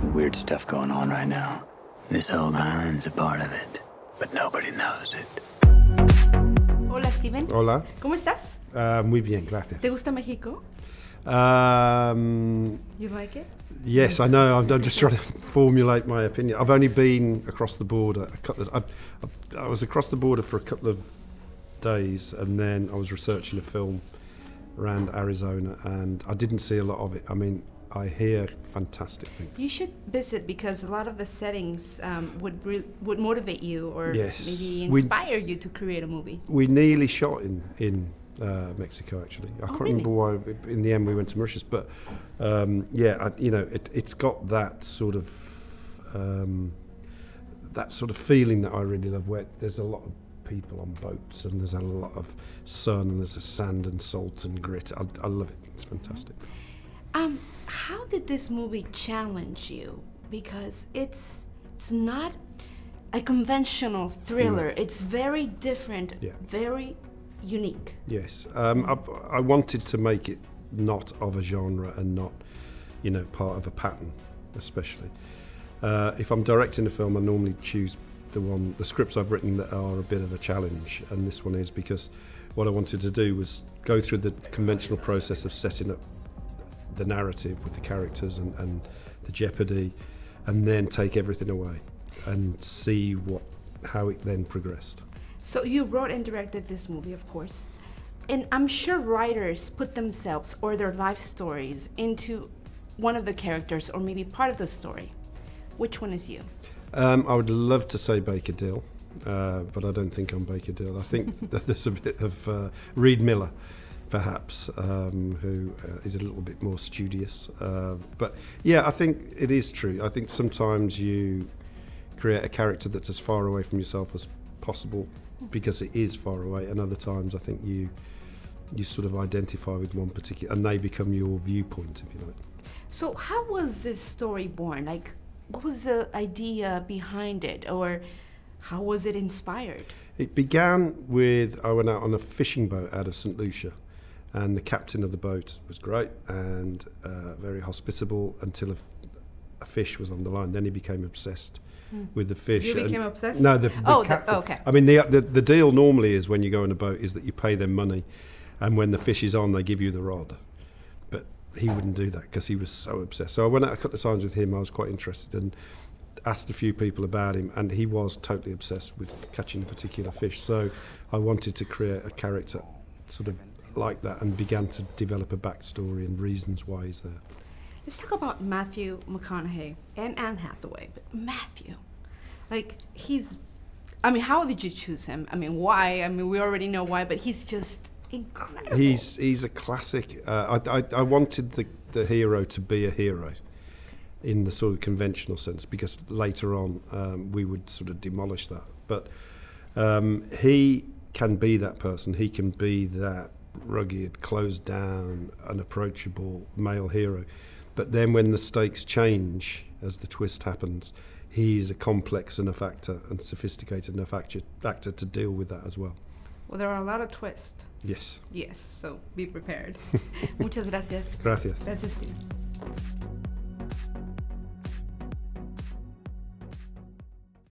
Some weird stuff going on right now. This whole island's a part of it, but nobody knows it. Hola Steven. Hola, ¿Cómo estás? uh, muy bien, gracias. ¿Te gusta México? Um, You like it? yes, I know. I'm, I'm just trying to formulate my opinion. I've only been across the border a couple of. I, I, I was across the border for a couple of days, and then I was researching a film around Arizona, and I didn't see a lot of it. I mean, I hear fantastic things. You should visit because a lot of the settings um, would re- would motivate you or Yes. maybe We- inspire you to create a movie. We nearly shot in in uh, Mexico. Actually, I Oh, can't really? remember why. In the end, we went to Mauritius, but um, yeah, I, you know, it, it's got that sort of um, that sort of feeling that I really love. Where there's a lot of people on boats, and there's a lot of sun, and there's a sand and salt and grit. I, I love it. It's fantastic. Um, how did this movie challenge you? Because it's it's not a conventional thriller. It's very different, Yeah. very unique. Yes, um, I, I wanted to make it not of a genre and not, you know, part of a pattern, especially. Uh, if I'm directing a film, I normally choose the one, the scripts I've written that are a bit of a challenge, and this one is because what I wanted to do was go through the conventional process of setting up the narrative with the characters and, and the jeopardy, and then take everything away and see what how it then progressed. So you wrote and directed this movie, of course. And I'm sure writers put themselves or their life stories into one of the characters or maybe part of the story. Which one is you? Um, I would love to say Baker Dill, uh, but I don't think I'm Baker Dill. I think that there's a bit of uh, Reed Miller, perhaps, um, who uh, is a little bit more studious. Uh, but yeah, I think it is true. I think sometimes you create a character that's as far away from yourself as possible because it is far away, and other times I think you you sort of identify with one particular, and they become your viewpoint, if you like. So how was this story born? Like what was the idea behind it or how was it inspired? It began with I went out on a fishing boat out of St Lucia, and the captain of the boat was great and uh, very hospitable until a, a fish was on the line. Then he became obsessed with the fish. You and- became obsessed? No, the, the Oh, the- captain. okay. I mean, the, the the deal normally is when you go on a boat is that you pay them money, and when the fish is on, they give you the rod. But he wouldn't do that because he was so obsessed. So I went out a couple of times with him. I was quite interested and asked a few people about him, and he was totally obsessed with catching a particular fish. So I wanted to create a character sort of like that and began to develop a backstory and reasons why he's there. Let's talk about Matthew McConaughey and Anne Hathaway. But Matthew, like he's, I mean, how did you choose him? I mean, why? I mean, we already know why, but he's just incredible. He's he's a classic. Uh, I, I I wanted the the hero to be a hero, in the sort of conventional sense, because later on um, we would sort of demolish that. But um, he can be that person. He can be that rugged, closed down, unapproachable male hero. But then when the stakes change, as the twist happens, he's a complex enough actor and sophisticated enough actor, actor to deal with that as well. well, there are a lot of twists. Yes. Yes, so be prepared. Muchas gracias. Gracias. Gracias, Steven.